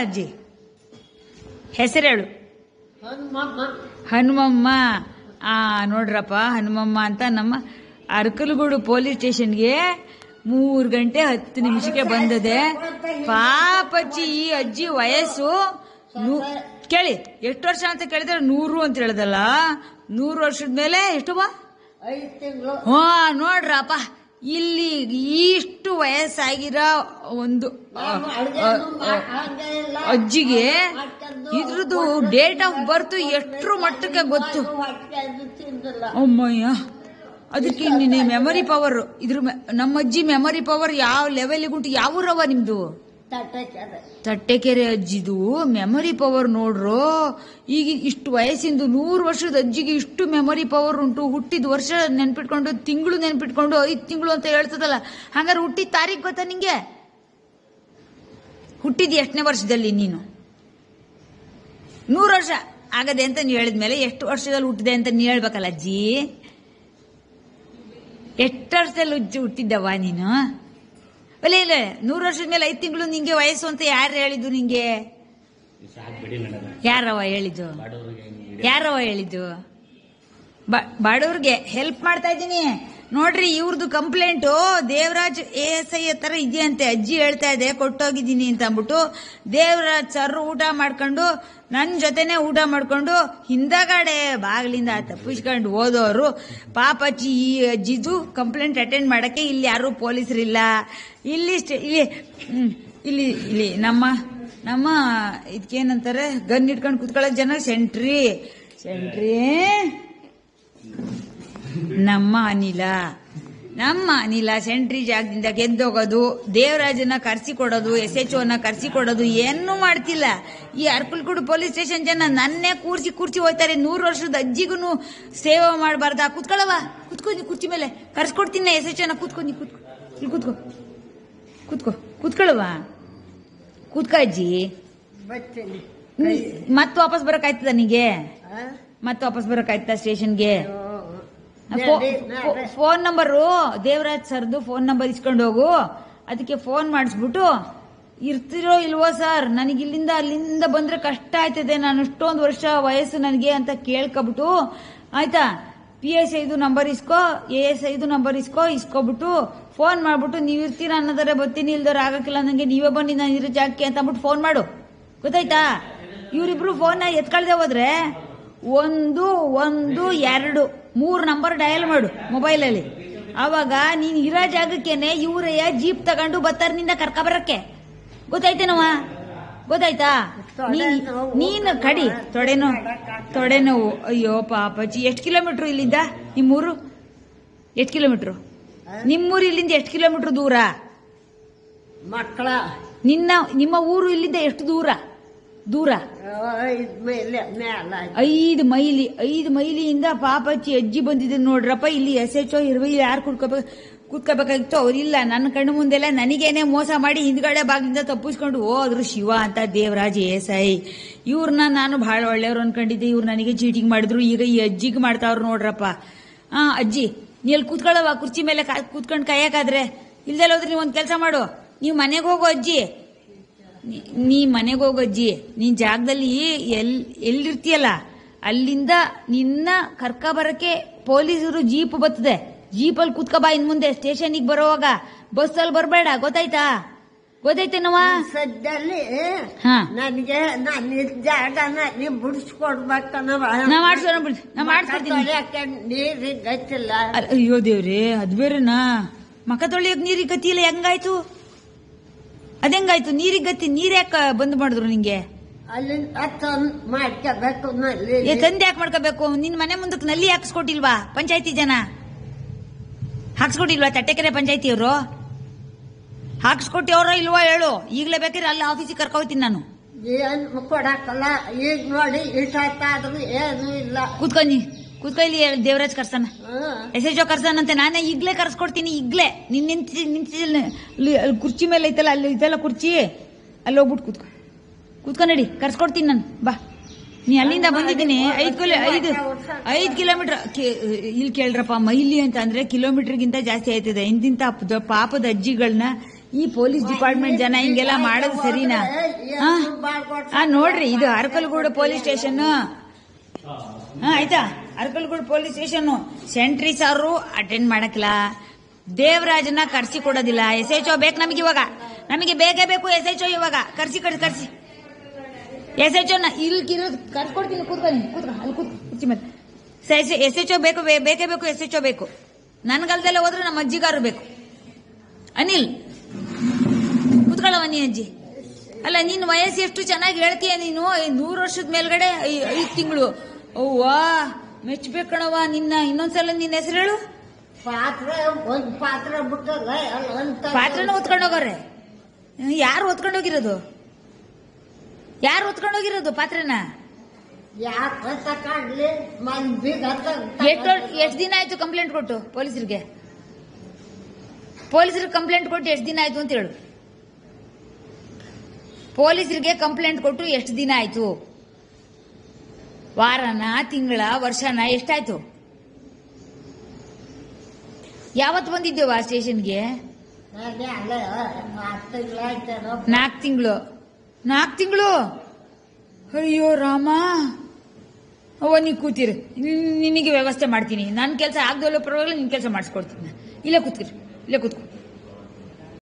ಅಜ್ಜಿ ಹೆಸರೇಳು? ಹನುಮಮ್ಮ. ಆ ನೋಡ್ರಪ್ಪ ಹನುಮಮ್ಮ ಅಂತ ನಮ್ಮ ಅರ್ಕಲಗೂಡು ಪೊಲೀಸ್ ಸ್ಟೇಷನ್ಗೆ ಮೂರು ಗಂಟೆ ಹತ್ತು ನಿಮಿಷಕ್ಕೆ ಬಂದದೆ. ಪಾಪಚ್ಚಿ ಈ ಅಜ್ಜಿ ವಯಸ್ಸು ನೂ- ಕೇಳಿ ಎಷ್ಟು ವರ್ಷ ಅಂತ ಕೇಳಿದ್ರೆ ನೂರು ಅಂತ ಹೇಳ್ದಲ್ಲ? ನೂರು ವರ್ಷದ ಮೇಲೆ ಎಷ್ಟು ಬಾ? ಹಾ ನೋಡ್ರಪ್ಪ. ಇಲ್ಲಿ ಇಷ್ಟು ವಯಸ್ಸಾಗಿರೋ ಒಂದು ಅಜ್ಜಿಗೆ ಇದ್ರದ್ದು ಡೇಟ್ ಆಫ್ ಬರ್ತ್ ಎಷ್ಟು ಮಟ್ಟಕ್ಕೆ ಗೊತ್ತು? ಅಮ್ಮಯ್ಯ ಅದಕ್ಕೆ ನಿನ್ನೆ ಮೆಮೊರಿ ಪವರ್ ಇದ್ರ ನಮ್ಮ ಅಜ್ಜಿ ಮೆಮರಿ ಪವರ್ ಯಾವ ಲೆವೆಲ್ಗೆ ಉಂಟು? ಯಾವ ಊರವ ನಿಮ್ದು? ತಟ್ಟೆಕೆರೆ. ಅಜ್ಜಿದು ಮೆಮೊರಿ ಪವರ್ ನೋಡ್ರು ಈಗ ಇಷ್ಟು ವಯಸ್ಸಿಂದು ನೂರು ವರ್ಷದ ಅಜ್ಜಿಗೆ ಇಷ್ಟು ಮೆಮೊರಿ ಪವರ್ ಉಂಟು. ಹುಟ್ಟಿದ ವರ್ಷ ನೆನ್ಪಿಟ್ಕೊಂಡು, ತಿಂಗಳು ನೆನ್ಪಿಟ್ಕೊಂಡು, ಐದು ತಿಂಗಳು ಅಂತ ಹೇಳ್ತದಲ್ಲ, ಹಂಗಾರೆ ಹುಟ್ಟಿದ ತಾರೀಕು ಗೊತ್ತಾ ನಿಂಗೆ? ಹುಟ್ಟಿದ ಎಷ್ಟನೇ ವರ್ಷದಲ್ಲಿ ನೀನು? ನೂರು ವರ್ಷ ಆಗದೆ ಅಂತ ನೀವು ಹೇಳಿದ್ಮೇಲೆ ಎಷ್ಟು ವರ್ಷದಲ್ಲಿ ಹುಟ್ಟಿದೆ ಅಂತ ನೀ ಹೇಳ್ಬೇಕಲ್ಲ ಅಜ್ಜಿ? ಎಷ್ಟು ವರ್ಷದಲ್ಲಿ ಉಜ್ಜಿ ಹುಟ್ಟಿದ್ದವ್ವ ನೀನು? ಅಲ್ಲ ಇಲ್ಲ. ನೂರು ವರ್ಷದ ಮೇಲೆ ಐದು ತಿಂಗಳು ನಿಂಗೆ ವಯಸ್ಸು ಅಂತ ಯಾರು ಹೇಳಿದ್ದು ನಿಂಗೆ? ಯಾರವ ಹೇಳಿದ್ದು? ಯಾರವ ಹೇಳಿದ್ದು? ಬ- ಬಡವ್ರಿಗೆ ಹೆಲ್ಪ್ ಮಾಡ್ತಾ ಇದ್ದೀನಿ. ನೋಡ್ರಿ ಇವ್ರದ್ದು complaint Devaraj A S I ಹತ್ರ ಇದೆಯಂತೆ. ಅಜ್ಜಿ ಹೇಳ್ತಾ ಇದೆ, ಕೊಟ್ಟೋಗಿದ್ದೀನಿ ಅಂತ ಅಂದ್ಬಿಟ್ಟು ದೇವರಾಜ್ ಸರ್ ಊಟ ಮಾಡ್ಕೊಂಡು ನನ್ನ ಜೊತೆನೆ ಊಟ ಮಾಡ್ಕೊಂಡು, ಹಿಂದಗಡೆ ಬಾಗಿಲಿಂದ ತಪ್ಪಿಸ್ಕೊಂಡು ಹೋದವರು ಅಜ್ಜಿ, ಈ ಅಜ್ಜಿದು ಕಂಪ್ಲೇಂಟ್ ಅಟೆಂಡ್ ಮಾಡೋಕ್ಕೆ ಇಲ್ಲಿ ಯಾರು ಪೊಲೀಸರಿಲ್ಲ. ಇಲ್ಲಿ ಇಲ್ಲಿ ಇಲ್ಲಿ ಇಲ್ಲಿ ನಮ್ಮ ನಮ್ಮ ಇದಕ್ಕೇನಂತಾರೆ ಗನ್ ಇಟ್ಕೊಂಡು ಕುತ್ಕೊಳ್ಳೋ ಜನ ಸೆಂಟ್ರಿ ಸೆಂಟ್ರಿ ನಮ್ಮ ಅನಿಲ. ನಮ್ಮ ಅನಿಲ ಸೆಂಟ್ರಿ ಜಾಗದಿಂದ ಗೆದ್ದೋಗೋದು ದೇವರಾಜನ ಕರೆಸಿಕೊಡೋದು ಎಸ್ ಎಚ್ ಓನ ಕರ್ಸಿ ಕೊಡೋದು ಏನೂ ಮಾಡ್ತಿಲ್ಲ. ಈ ಅರ್ಕಲ್ಗೂಡು ಪೊಲೀಸ್ ಸ್ಟೇಷನ್ ಜನ ನನ್ನೇ ಕೂರ್ಸಿ ಕೂರ್ಸಿ ಹೋಗ್ತಾರೆ. ನೂರು ವರ್ಷದ ಅಜ್ಜಿಗೂ ಸೇವೆ ಮಾಡಬಾರ್ದಾ? ಕುತ್ಕೊಳವ ಕುತ್ಕೊಂಡಿ ಕುರ್ಚಿ ಮೇಲೆ. ಕರ್ಸ್ಕೊಡ್ತೀನಿ ಎಸ್ ಎಚ್ ಓನ ಕೂತ್ಕೊಂಡಿ ಕೂತ್ಕೊ. ಇಲ್ಲಿ ಕೂತ್ಕೋ. ಕೂತ್ಕೋ. ಕೂತ್ಕೊಳ್ಳವ ಕೂತ್ಕ ಅಜ್ಜಿ. ಮತ್ತೆ ವಾಪಸ್ ಬರಕಾಯ್ತದ ನಿಗೆ? ಆ? ಮತ್ತೆ ವಾಪಸ್ ಬರಕಾಯ್ತದ ಸ್ಟೇಷನ್ಗೆ. ಫೋನ್ ನಂಬರು ದೇವರಾಜ್ ಸರ್ದು ಫೋನ್ ನಂಬರ್ ಇಸ್ಕೊಂಡು ಹೋಗು. ಅದಕ್ಕೆ ಫೋನ್ ಮಾಡಿಸ್ಬಿಟ್ಟು ಇರ್ತಿರೋ ಇಲ್ವೋ ಸರ್ ನನಗೆ ಇಲ್ಲಿಂದ ಅಲ್ಲಿಂದ ಬಂದ್ರೆ ಕಷ್ಟ ಆಯ್ತದೆ ನಾನು ಅಷ್ಟೊಂದು ವರ್ಷ ವಯಸ್ಸು ನನಗೆ ಅಂತ ಕೇಳ್ಕೊಬಿಟ್ಟು ಆಯ್ತಾ? ಪಿ ಎಸ್ ಐದು ನಂಬರ್ ಇಸ್ಕೋ ಎ ಎಸ್ ಐದು ನಂಬರ್ ಇಸ್ಕೋ ಇಸ್ಕೊಬಿಟ್ಟು ಫೋನ್ ಮಾಡ್ಬಿಟ್ಟು ನೀವು ಇರ್ತೀರಾ ಅನ್ನೋದಾರೆ ಬರ್ತೀನಿ ಇಲ್ದವ್ರು ಆಗಕ್ಕಿಲ್ಲ ನನಗೆ ನೀವೇ ಬನ್ನಿ ನಾನು ಇರೋ ಜಾಗಕ್ಕೆ ಅಂತ ಅಂದ್ಬಿಟ್ಟು ಫೋನ್ ಮಾಡು. ಗೊತ್ತಾಯ್ತಾ? ಇವರಿಬ್ರು ಫೋನ್ ಎತ್ಕೊಳ್ದೆ ಹೋದ್ರೆ ಒಂದು ಒಂದು ಎರಡು. ಮೂರು ನಂಬರ್ ಡಯಲ್ ಮಾಡು ಮೊಬೈಲಲ್ಲಿ. ಅವಾಗ ನೀನ್ ಇರೋ ಜಾಗಕ್ಕೇನೆ ಇವರಯ್ಯ ಜೀಪ್ ತಗೊಂಡು ಬತ್ತಾರ್ನಿಂದ ಕರ್ಕ ಬರಕ್ಕೆ ಗೊತ್ತಾಯ್ತೇನವ ಗೊತ್ತಾಯ್ತಾ? ನೀನ್ ನೀನು ಕಡಿ ತೊಡೆನೋ ತೊಡೆನೋವು. ಅಯ್ಯೋ ಪಾಪಚಿ ಎಷ್ಟು ಕಿಲೋಮೀಟರ್ ಇಲ್ಲಿಂದ ನಿಮ್ಮೂರು? ಎಷ್ಟು ಕಿಲೋಮೀಟ್ರು? ನಿಮ್ಮೂರು ಇಲ್ಲಿಂದ ಎಷ್ಟು ಕಿಲೋಮೀಟರ್ ದೂರ? ಮಕ್ಕಳ ನಿನ್ನ ನಿಮ್ಮ ಊರು ಇಲ್ಲಿಂದ ಎಷ್ಟು ದೂರ? ದೂರ. ಐದ್ ಮೇಲೆ ಐದು ಮೈಲಿ ಐದು ಮೈಲಿಯಿಂದ ಪಾಪಚ್ಚಿ ಅಜ್ಜಿ ಬಂದಿದೆ ನೋಡ್ರಪ್ಪ ಇಲ್ಲಿ ಎಸ್ ಎಚ್ ಓ ಇರುವ ಯಾರು ಕುಡ್ಕೋಬೇಕು ಕೂತ್ಕೋಬೇಕಾಗಿತ್ತು ಅವರಿಲ್ಲ. ನನ್ನ ಕಣ್ಣು ಮುಂದೆಲ್ಲ ನನಗೇನೆ ಮೋಸ ಮಾಡಿ ಹಿಂದ್ಗಡೆ ಬಾಗಿಲಿಂದ ತಪ್ಪಿಸ್ಕೊಂಡು ಹೋದ್ರು ಶಿವ ಅಂತ ದೇವರಾಜ್ ಏಸೈ ಇವ್ರನ್ನ ನಾನು ಬಹಳ ಒಳ್ಳೆಯವ್ರು ಅನ್ಕೊಂಡಿದ್ದೆ. ಇವ್ರು ನನಗೆ ಚೀಟಿಂಗ್ ಮಾಡಿದ್ರು. ಈಗ ಈ ಅಜ್ಜಿಗೆ ಮಾಡ್ತಾವ್ರು ನೋಡ್ರಪ್ಪ. ಆ ಅಜ್ಜಿ ನೀ ಅಲ್ಲಿ ಕೂತ್ಕೊಳ್ಳವ? ಕುರ್ಚಿ ಮೇಲೆ ಕುತ್ಕೊಂಡು ಕೂತ್ಕೊಂಡು ಕಾಯಕಾದ್ರೆ ಇಲ್ದೆಲ್ಲ ಹೋದ್ರೆ ನೀವು ಒಂದು ಕೆಲಸ ಮಾಡು. ನೀವು ಮನೆಗೆ ಹೋಗೋ ಅಜ್ಜಿ. ನೀ- ಮನೆಗೆ ಅಜ್ಜಿ ನೀನ್ ಜಾಗದಲ್ಲಿ ಎಲ್ ಎಲ್ಲಿರ್ತೀಯಲ್ಲ ಅಲ್ಲಿಂದ ನಿನ್ನ ಕರ್ಕ ಬರಕ್ಕೆ ಪೊಲೀಸರು ಜೀಪ್ ಬರ್ತದೆ ಜೀಪಲ್ಲಿ ಕುತ್ಕ ಬಾ ಇನ್ ಮುಂದೆ ಸ್ಟೇಷನ್ಗೆ ಬರೋವಾಗ. ಬಸ್ಸಲ್ಲಿ ಬರಬೇಡ ಗೊತ್ತಾಯ್ತಾ? ಗೊತ್ತಾಯ್ತೇನವ ಸದ್ಯಲ್ಲಿ ಹಾ. ನನಗೆ ನಾನು ಜಾಗ ಜಾಗನ ನೀವು ಬಿಡಿಸ್ಕೊಡ್ಬೇಕನ್ನವ ನಾ ಮಾಡ್ಸೋಣ ಬಿಡು ನಾ ಮಾಡ್ಸ್ಕೊಡ್ತೀನಿ. ನೀರಿಗೆ ಗಚ್ಚಿಲ್ಲ ಅಯ್ಯೋ ದೇವ್ರಿ ಅದ್ ಬೇರೆನಾ? ಮಕ ತೊಳಿಯಕ್ ನೀರಿಗೆ ಗತಿ ಇಲ್ಲ ಹೆಂಗಾಯ್ತು? ಅದೆಂಗಾಯ್ತು? ನೀರಿಗೆ ಗತಿ ನೀರ್ ಯಾಕ ಬಂದ್ ಮಾಡಿದ್ರು ನಿಂಗೆ? ಅಲ್ಲಿ ತಂದ್ ಮಾಡ್ಕೋಬೇಕು ನಲ್ಲಿ. ಏ ತಂದೆ ಯಾಕೆ ಮಾಡ್ಕೋಬೇಕು? ನಿನ್ ಮನೆ ಮುಂದಕ್ಕೆ ನಲ್ಲಿ ಹಾಕ್ಸ್ಕೊಟ್ಟಿಲ್ವಾ ಪಂಚಾಯತಿ ಜನ? ಹಾಕ್ಸ್ಕೊಟ್ಟಿಲ್ವಾ ತಟ್ಟೆಕೆರೆ ಪಂಚಾಯತಿಯವರು? ಹಾಕ್ಸ್ಕೊಟ್ಟಿವ್ರೋ ಇಲ್ವಾ ಹೇಳು. ಈಗಲೇ ಬೇಕಾದ್ರೆ ಅಲ್ಲಿ ಆಫೀಸಿಗೆ ಕರ್ಕೋತೀನಿ ನಾನು. ಏನ್ ಕೊಡಕ್ಕಲ್ಲ ಈಗ ನೋಡಿ ಇಷ್ಟಾದ್ರೂ ಏನು ಇಲ್ಲ. ಕೂತ್ಕೊಂಡಿ ಕೂತ್ಕೊ ಇಲ್ಲಿ ದೇವರಾಜ್ ಕರ್ಸನ. ಎಸ್ ಎಚ್ ಓ ಕರ್ಸನಂತೆ ನಾನೇ ಈಗ್ಲೇ ಕರ್ಸ್ಕೊಡ್ತೀನಿ ಈಗ್ಲೇ. ನಿನ್ ನಿಂತಿ ನಿಂತಿಲ್ಲ ಅಲ್ಲಿ ಕುರ್ಚಿ ಮೇಲೆ ಐತಲ್ಲ ಅಲ್ಲಿ ಇದೆಲ್ಲ ಕುರ್ಚಿ? ಅಲ್ಲಿ ಹೋಗ್ಬಿಟ್ಟು ಕೂತ್ಕೊ. ಕೂತ್ಕೊ ನಡಿ ಕರ್ಸ್ಕೊಡ್ತೀನಿ ನಾನು. ಬಾ. ನೀ ಅಲ್ಲಿಂದ ಬಂದಿದ್ದೀನಿ. ಐದು ಕಿಲೋ ಐದು ಐದು ಕಿಲೋಮೀಟರ್ ಇಲ್ಲಿ ಕೇಳ್ರಪ್ಪ ಮೈಲಿ ಅಂತ ಅಂದ್ರೆ ಕಿಲೋಮೀಟರ್ಗಿಂತ ಜಾಸ್ತಿ ಆಯ್ತದೆ. ಇಂತಿಂತ ಪಾಪದ ಅಜ್ಜಿಗಳನ್ನ ಈ ಪೊಲೀಸ್ ಡಿಪಾರ್ಟ್ಮೆಂಟ್ ಜನ ಹಿಂಗೆಲ್ಲ ಮಾಡೋದು ಸರಿನಾ? ಹಾ? ಮಾಡ್ಕೊಡ್ತಾರೆ ಹಾ ನೋಡ್ರಿ ಇದು ಅರಕಲ್ಗೂಡು ಪೊಲೀಸ್ ಸ್ಟೇಷನ್ ಹಾ ಆಯ್ತಾ? Arakalgudu police station sentry sir attend ಮಾಡಕ್ಲ ದೇವರಾಜನ ಕರ್ಸಿ ಕೊಡೋದಿಲ್ಲ. ಎಸ್ ಎಚ್ ಬೇಕು ನಮಗೆ ಇವಾಗ. ನಮಗೆ ಬೇಕೇ ಬೇಕು ಎಸ್ ಎಚ್ ಇವಾಗ. ಕರ್ಸಿ ಕಡ್ ಕರ್ಸಿ. ಎಸ್ ಎಚ್ ಇಲ್ಲಿ ಕಿರೋದು ಕರ್ಸ್ಕೊಡ್ತೀನಿ ಕೂತ್ಕೊಳ್ಳಿ ಕೂತ್ಕೊ ಅಲ್ಲಿ ಕೂತ್ ಮತ್ತೆ. ಎಸ್ ಎಚ್ ಬೇಕು, ಬೇ- ಬೇಕೇ ಬೇಕು ಎಸ್ ಎಚ್ ಬೇಕು. ನನ್ಗಲ್ದೆಲ್ಲ ಹೋದ್ರೆ ನಮ್ಮ ಅಜ್ಜಿಗಾರು ಬೇಕು. ಅನಿಲ್ ಕೂತ್ಕೊಳ್ಳವ ನೀ ಅಜ್ಜಿ. ಅಲ್ಲ, ನಿನ್ ವಯಸ್ಸು ಎಷ್ಟು ಚೆನ್ನಾಗಿ ಹೇಳ್ತೀಯ ನೀನು? ನೂರು ವರ್ಷದ ಮೇಲ್ಗಡೆ ಐದು ತಿಂಗಳು. ಅವ್ವಾ. ಮೆಚ್ಬೇಕಣವ ನಿನ್ನ ಇನ್ನೊಂದ್ಸಲ ನಿನ್ನ ಹೆಸರು ಹೇಳು. ಪಾತ್ರೆ ಒಂದ್ ಪಾತ್ರೆ ಬಿಟ್ಟಲ್ಲ ಅಲ್ಲ ಅಂತ ಪಾತ್ರನ ಹೋಗೋರೆ ಯಾರು ಹೋಗಿರೋದು? ಯಾರು ಹೊತ್ಕೊಂಡೋಗಿರೋದು ಪಾತ್ರನ? ಎಷ್ಟು ಎಷ್ಟು ದಿನ ಆಯ್ತು ಕಂಪ್ಲೇಂಟ್ ಕೊಟ್ಟು ಪೊಲೀಸರಿಗೆ? ಪೊಲೀಸರಿಗೆ ಕಂಪ್ಲೇಂಟ್ ಕೊಟ್ಟು ಎಷ್ಟು ದಿನ ಆಯ್ತು ಅಂತ ಹೇಳು. ಪೊಲೀಸರಿಗೆ ಕಂಪ್ಲೇಂಟ್ ಕೊಟ್ಟು ಎಷ್ಟು ದಿನ ಆಯ್ತು? ವಾರನ ತಿಂಗಳ ವರ್ಷನ ಎಷ್ಟಾಯ್ತು? ಯಾವತ್ತು ಬಂದಿದ್ದೇವ ಸ್ಟೇಷನ್ಗೆ? ನಾಲ್ಕು ತಿಂಗಳು ನಾಲ್ಕು ತಿಂಗಳು. ಅಯ್ಯೋ ರಾಮ. ಓ ನೀ ಕೂತಿರು. ನಿನ್- ನಿನಗೆ ವ್ಯವಸ್ಥೆ ಮಾಡ್ತೀನಿ. ನನ್ನ ಕೆಲಸ ಆಗದೋಲ್ಲ ಪರವಾಗಿಲ್ಲ ನಿನ್ ಕೆಲಸ ಮಾಡಿಸ್ಕೊಡ್ತೀನಿ. ಇಲ್ಲೇ ಕೂತ್ಕಿರಿ ಇಲ್ಲೇ ಕೂತ್ಕೊ.